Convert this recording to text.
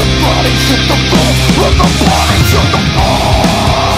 the bodies hit the floor, the bodies hit the floor